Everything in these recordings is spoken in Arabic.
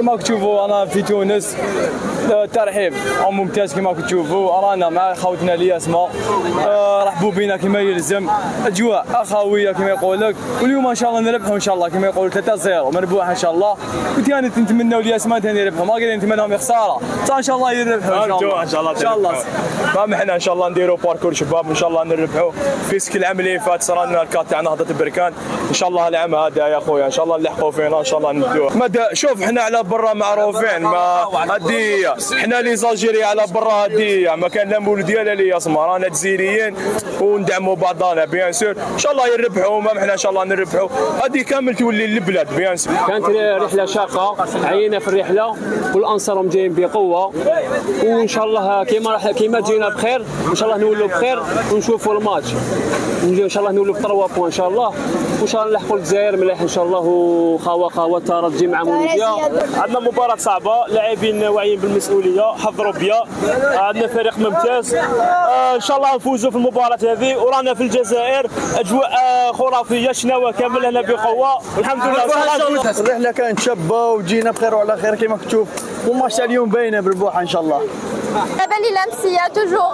كما تشوفوا أنا في تونس ترحيب ممتاز كما تشوفوا رانا مع خوتنا اللي اسماء رحبوا بينا كما يلزم اجواء اخويه كما يقول لك واليوم ان شاء الله نربحوا ان شاء الله كما يقول 3 0 مربوح ان شاء الله وثاني نتمنوا لي اسماء ثاني يربحوا ما قاعدين نتمنى لهم خساره ان شاء الله يربحوا ان شاء الله ان شاء الله ان شاء الله فهم إحنا ان شاء الله نديروا باركور شباب ان شاء الله نربحوا في العام اللي فات صرنا الكات تاع نهضه بركان ان شاء الله العام هذا يا خويا ان شاء الله نلحقوا فينا ان شاء الله ندوه مدى شوف إحنا على برا معروفين ما هديه إحنا les Algériens على برا هديه ما كان لا مولوديه لا l'USMA رانا جزيريين وندعموا بعضنا bien sûr. إن شاء الله يربحوا ما إحنا إن شاء الله نربحوا هذه كامل تولي للبلاد bien sûr. كانت رحلة شاقة عينا في الرحلة والأنصار جايين بقوة. وإن شاء الله كيما راح كيما جينا بخير إن شاء الله نولوا بخير ونشوفوا الماتش. إن شاء الله نولوا بثروه بوان إن شاء الله. وإن شاء الله نلحقوا الجزائر مليح إن شاء الله وخاوة خاوة ترجي مع مولوديه عندنا مباراة صعبة. لاعبين واعيين بالمسؤولية. حضروا بيا عندنا فريق ممتاز. آه إن شاء الله نفوزوا في المباراة هذه. ورانا في الجزائر أجواء آه خرافية. شناوة كامل هنا بقوة. والحمد لله. الرحله كانت شابة وجينا بخير وعلى خير. كما تشوف والماتش اليوم باينة بالبوحة إن شاء الله. بالي الامسيه toujours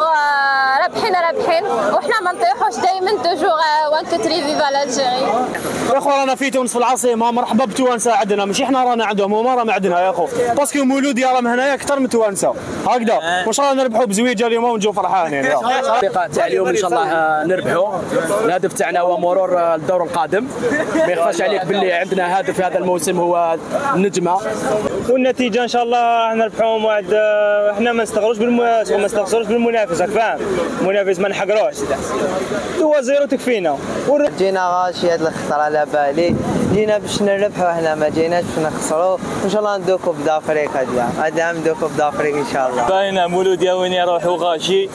رابحين رابحين. وحنا ما نطيحوش دائما toujours 1 2 3 viva l'Algérie يا اخو رانا في تونس في العاصمه مرحبا بتوانسه عندنا. ماشي إحنا رانا عندهم هما رانا عندنا يا أخو. parce que مولودي راهم هنايا أكثر من توانسه هكذا. وإن شاء الله نربحوا بزويجة اليوم ونجوا فرحانين اللقاء تاع اليوم إن شاء الله نربحوا الهدف تاعنا هو مرور الدور القادم. ما يخفاش عليك باللي عندنا هدف هذا الموسم هو النجمة. والنتيجة إن شاء الله نربحوا موعد إحنا ما نستغلوش بالم... ما نستغلوش بالمنافس راك فاهم؟ المنافس ما نحقروش. deux zéro تكفينا. جينا غاشي هاد الخطرة على بالي. جينا باش نربحوا إحنا ما جيناش باش نخسروا وان شاء الله ندو coupe d'Afrique هذا هذا عام ندو coupe d'Afrique إن شاء الله. باينة مولود يا وين يروحوا غاشي.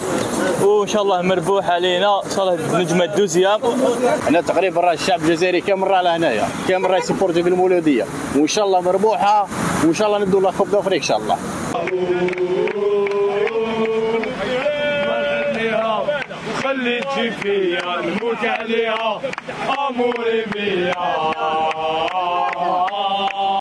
وإن شاء الله مربوح علينا. إن شاء الله نجمة deuxième أنا تقريبا راه الشعب الجزائري كامل راه لهنايا كامل راه يسبورتي في المولودية. وإن شاء الله مربوحة. وإن شاء الله ندوا لها كوب دافريق إن شاء الله. خلي تجي فيا نموت عليها اموري بيا